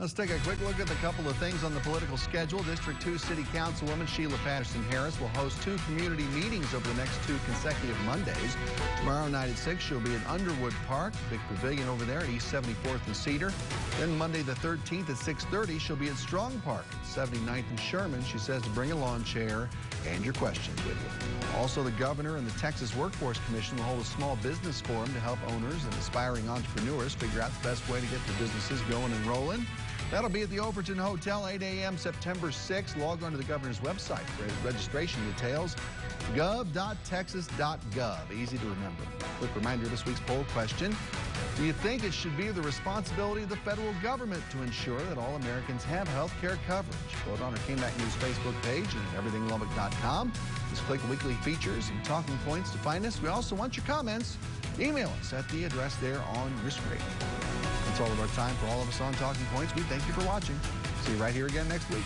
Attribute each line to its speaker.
Speaker 1: Let's take a quick look at a couple of things on the political schedule. District 2 City Councilwoman Sheila Patterson Harris will host two community meetings over the next two consecutive Mondays. Tomorrow night at 6, she'll be at Underwood Park, big pavilion over there at East 74th and Cedar. Then Monday the 13th at 6.30, she'll be at Strong Park, 79th and Sherman. She says to bring a lawn chair and your questions with you. Also, the governor and the Texas Workforce Commission will hold a small business forum to help owners and aspiring entrepreneurs figure out the best way to get their businesses going and rolling. That'll be at the Overton Hotel, 8 a.m. September 6th. Log on to the governor's website for registration details, gov.texas.gov. Easy to remember. Quick reminder of this week's poll question. Do you think it should be the responsibility of the federal government to ensure that all Americans have health care coverage? Vote on our KAMC News Facebook page and everythinglubbock.com. Just click weekly features and talking points to find us. We also want your comments. Email us at the address there on your screen. That's all of our time for all of us on Talking Points. We thank you for watching. See you right here again next week.